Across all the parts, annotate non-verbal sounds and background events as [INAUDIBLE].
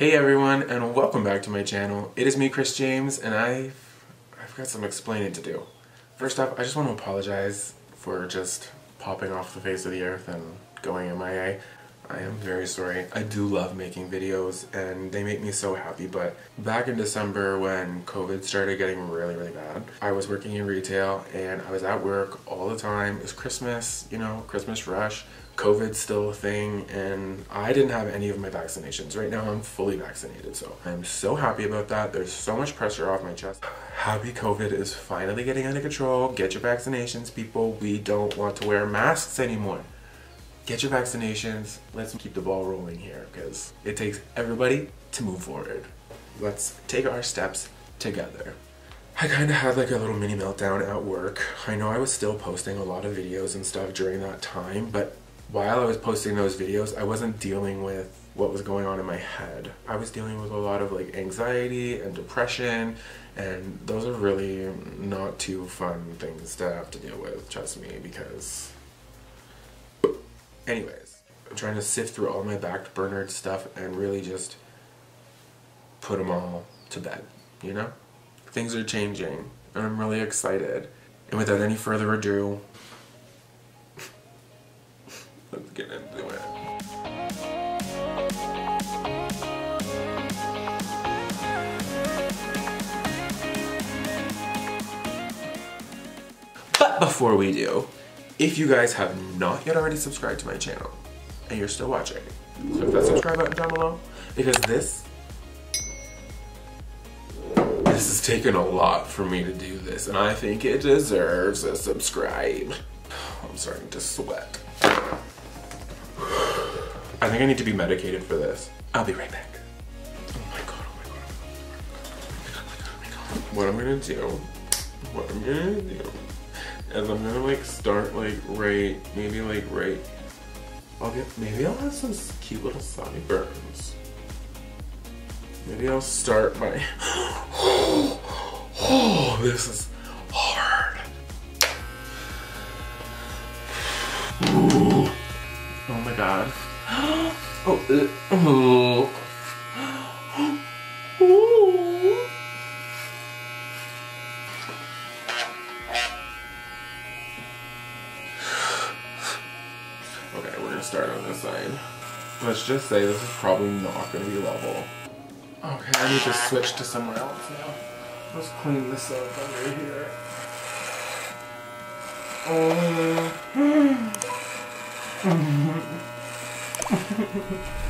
Hey everyone and welcome back to my channel. It is me Chris James and I've, I've got some explaining to do. First off, I just want to apologize for just popping off the face of the earth and going MIA. I am very sorry. I do love making videos and they make me so happy but back in December when COVID started getting really really bad I was working in retail and I was at work all the time. It was Christmas, you know, Christmas rush. COVID's still a thing and I didn't have any of my vaccinations. Right now I'm fully vaccinated so I'm so happy about that. There's so much pressure off my chest. Happy COVID is finally getting under control. Get your vaccinations people. We don't want to wear masks anymore get your vaccinations. Let's keep the ball rolling here because it takes everybody to move forward. Let's take our steps together. I kind of had like a little mini meltdown at work. I know I was still posting a lot of videos and stuff during that time, but while I was posting those videos, I wasn't dealing with what was going on in my head. I was dealing with a lot of like anxiety and depression, and those are really not too fun things to have to deal with, trust me, because Anyways, I'm trying to sift through all my back burnered stuff and really just put them all to bed, you know? Things are changing and I'm really excited. And without any further ado, [LAUGHS] let's get into it. But before we do, if you guys have not yet already subscribed to my channel and you're still watching, click that subscribe button down below because this this has taken a lot for me to do this and I think it deserves a subscribe. [SIGHS] I'm starting to sweat. I think I need to be medicated for this. I'll be right back. What I'm gonna do, what I'm gonna do as I'm gonna like start like right, maybe like right. I'll get, maybe I'll have some cute little sunny burns. Maybe I'll start my, [GASPS] oh, this is hard. Ooh. Oh my god. [GASPS] oh, uh, oh. Let's just say this is probably not going to be level. Okay, I need to switch to somewhere else now. Let's clean this up under here. Oh. [LAUGHS] [LAUGHS]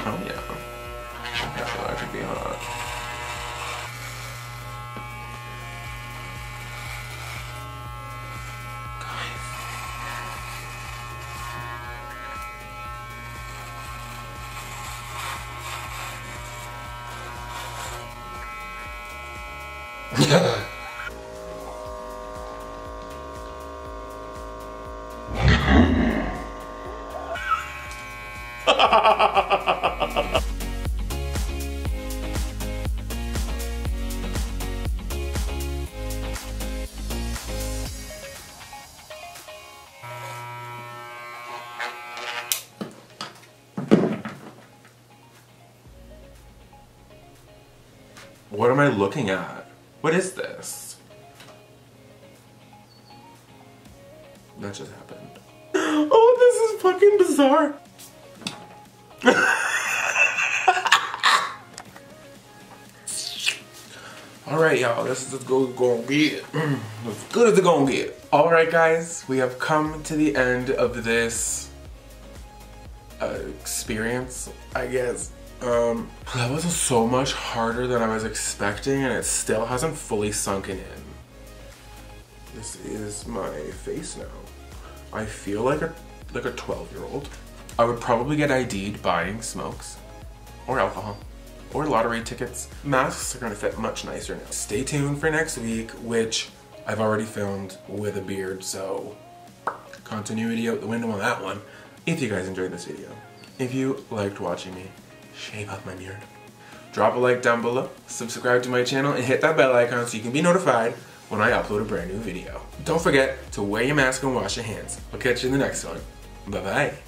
Oh yeah. That will be hot. Yeah. [LAUGHS] [LAUGHS] What am I looking at? What is this? That just happened. [GASPS] Oh, this is fucking bizarre. [LAUGHS] Alright, y'all, this is good gonna get. as good as it's gonna get. Alright, guys, we have come to the end of this uh, experience, I guess. Um, that was so much harder than I was expecting and it still hasn't fully sunken in. This is my face now. I feel like a like a 12 year old. I would probably get ID'd buying smokes or alcohol or lottery tickets. Masks are gonna fit much nicer now. Stay tuned for next week, which I've already filmed with a beard, so continuity out the window on that one. If you guys enjoyed this video, if you liked watching me shave up my beard, drop a like down below, subscribe to my channel, and hit that bell icon so you can be notified when I upload a brand new video. Don't forget to wear your mask and wash your hands. I'll catch you in the next one. Bye bye.